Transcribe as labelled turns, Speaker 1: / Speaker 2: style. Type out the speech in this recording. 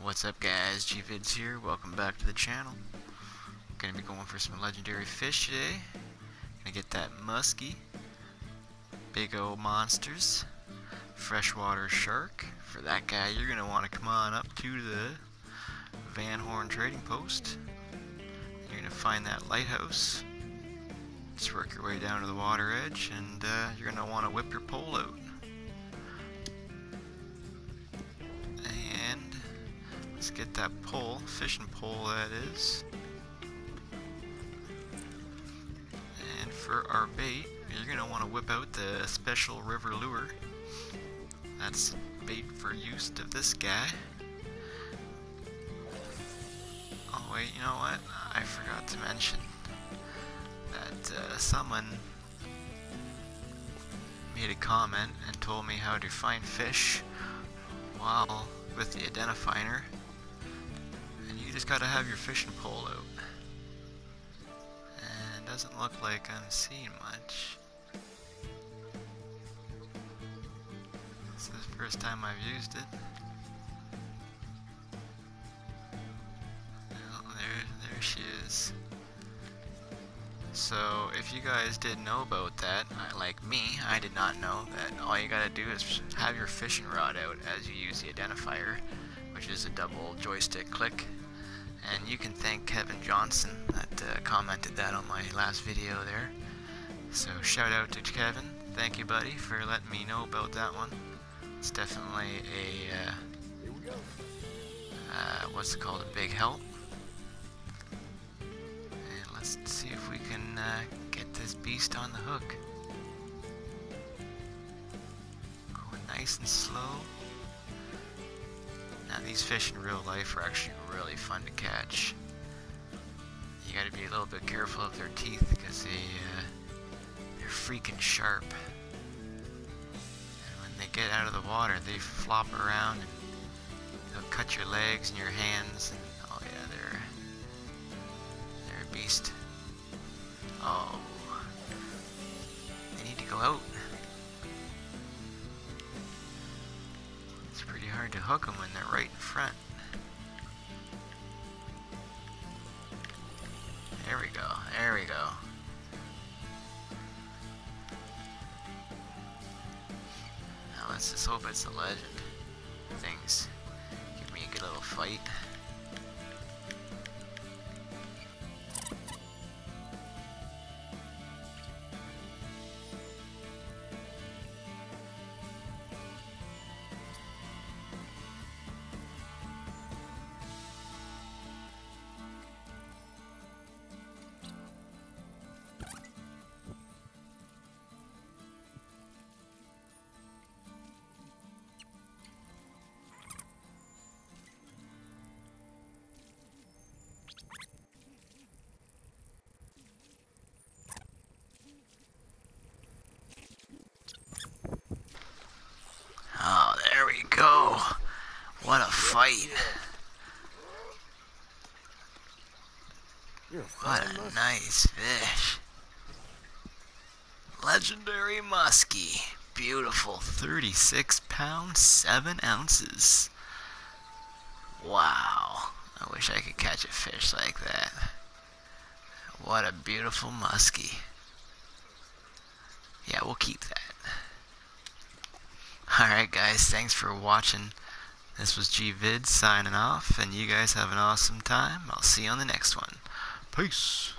Speaker 1: What's up guys, GVids here, welcome back to the channel. Gonna be going for some legendary fish today. Gonna get that muskie, big old monsters, freshwater shark. For that guy, you're gonna want to come on up to the Van Horn Trading Post. You're gonna find that lighthouse. Just work your way down to the water edge and uh, you're gonna want to whip your pole out. Let's get that pole, fishing pole that is. And for our bait, you're going to want to whip out the special river lure. That's bait for use of this guy. Oh wait, you know what? I forgot to mention that uh, someone made a comment and told me how to find fish while with the identifier gotta have your fishing pole out. And doesn't look like I'm seeing much. This is the first time I've used it. Well, there, there she is. So, if you guys didn't know about that, like me, I did not know that all you gotta do is have your fishing rod out as you use the identifier, which is a double joystick click and you can thank Kevin Johnson that uh, commented that on my last video there. So shout out to Kevin. Thank you, buddy, for letting me know about that one. It's definitely a, uh, uh, what's it called, a big help. And let's see if we can uh, get this beast on the hook. Going nice and slow. Now these fish in real life are actually really fun to catch. You gotta be a little bit careful of their teeth because they, uh, they're freaking sharp. And when they get out of the water, they flop around and they'll cut your legs and your hands. And, oh yeah, they're, they're a beast. It's pretty hard to hook them when they're right in front. There we go. There we go. Now let's just hope it's a legend. Things give me a good little fight. What a fight. What a nice fish. Legendary muskie. Beautiful 36 pounds, 7 ounces. Wow. I wish I could catch a fish like that. What a beautiful muskie. Yeah, we'll keep that. Alright guys, thanks for watching. This was GVid signing off, and you guys have an awesome time. I'll see you on the next one. Peace!